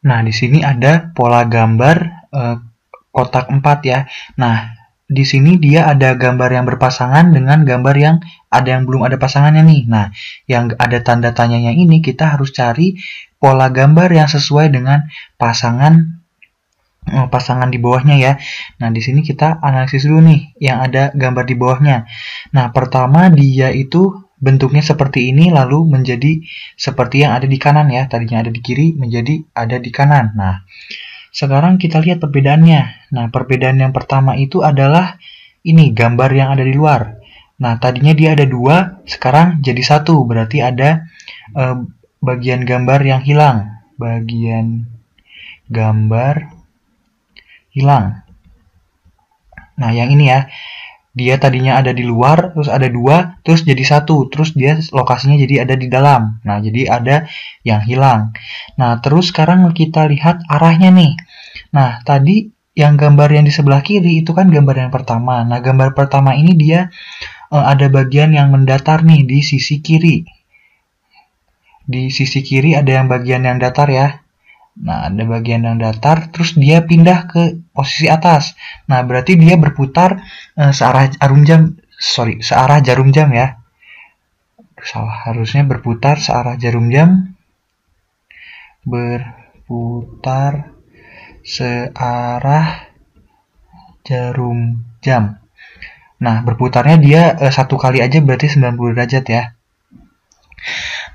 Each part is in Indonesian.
Nah, di sini ada pola gambar eh, kotak 4 ya. Nah, di sini dia ada gambar yang berpasangan dengan gambar yang ada yang belum ada pasangannya nih. Nah, yang ada tanda tanyanya ini kita harus cari pola gambar yang sesuai dengan pasangan eh, pasangan di bawahnya ya. Nah, di sini kita analisis dulu nih yang ada gambar di bawahnya. Nah, pertama dia itu bentuknya seperti ini lalu menjadi seperti yang ada di kanan ya. Tadinya ada di kiri menjadi ada di kanan. Nah, sekarang kita lihat perbedaannya. Nah, perbedaan yang pertama itu adalah ini gambar yang ada di luar. Nah, tadinya dia ada dua, sekarang jadi satu. Berarti ada eh, bagian gambar yang hilang. Bagian gambar hilang. Nah, yang ini ya dia tadinya ada di luar, terus ada dua, terus jadi satu, terus dia lokasinya jadi ada di dalam. Nah, jadi ada yang hilang. Nah, terus sekarang kita lihat arahnya nih. Nah, tadi yang gambar yang di sebelah kiri itu kan gambar yang pertama. Nah, gambar pertama ini dia uh, ada bagian yang mendatar nih di sisi kiri. Di sisi kiri ada yang bagian yang datar ya. Nah, ada bagian yang datar, terus dia pindah ke posisi atas. Nah, berarti dia berputar uh, searah jarum jam, sorry, searah jarum jam ya. Salah, harusnya berputar searah jarum jam. Berputar searah jarum jam. Nah, berputarnya dia uh, satu kali aja berarti 90 derajat ya.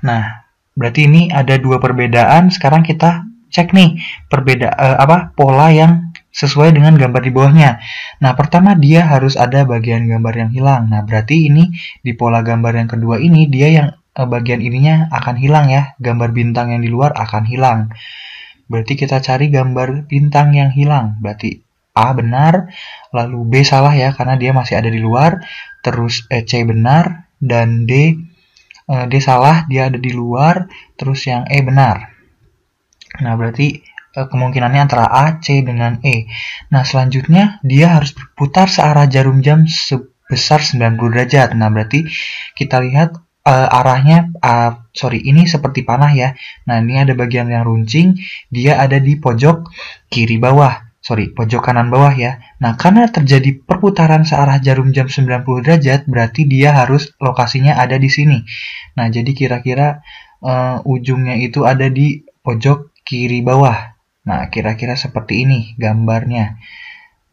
Nah, berarti ini ada dua perbedaan. Sekarang kita cek nih perbeda uh, apa pola yang sesuai dengan gambar di bawahnya. Nah, pertama dia harus ada bagian gambar yang hilang. Nah, berarti ini di pola gambar yang kedua ini dia yang uh, bagian ininya akan hilang ya. Gambar bintang yang di luar akan hilang. Berarti kita cari gambar bintang yang hilang. Berarti A benar, lalu B salah ya karena dia masih ada di luar. Terus eh, C benar dan D eh, D salah, dia ada di luar. Terus yang E benar. Nah, berarti uh, kemungkinannya antara A, C, dengan E. Nah, selanjutnya dia harus berputar searah jarum jam sebesar 90 derajat. Nah, berarti kita lihat uh, arahnya, uh, sorry, ini seperti panah ya. Nah, ini ada bagian yang runcing, dia ada di pojok kiri bawah. Sorry, pojok kanan bawah ya. Nah, karena terjadi perputaran searah jarum jam 90 derajat, berarti dia harus lokasinya ada di sini. Nah, jadi kira-kira uh, ujungnya itu ada di pojok kiri bawah. Nah, kira-kira seperti ini gambarnya.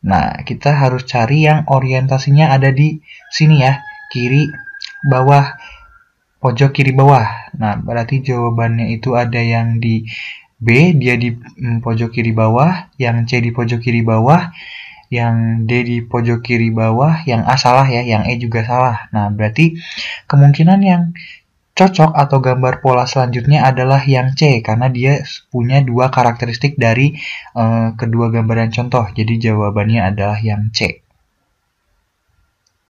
Nah, kita harus cari yang orientasinya ada di sini ya, kiri bawah, pojok kiri bawah. Nah, berarti jawabannya itu ada yang di B, dia di mm, pojok kiri bawah, yang C di pojok kiri bawah, yang D di pojok kiri bawah, yang A salah ya, yang E juga salah. Nah, berarti kemungkinan yang Cocok atau gambar pola selanjutnya adalah yang C karena dia punya dua karakteristik dari uh, kedua gambaran contoh. Jadi jawabannya adalah yang C.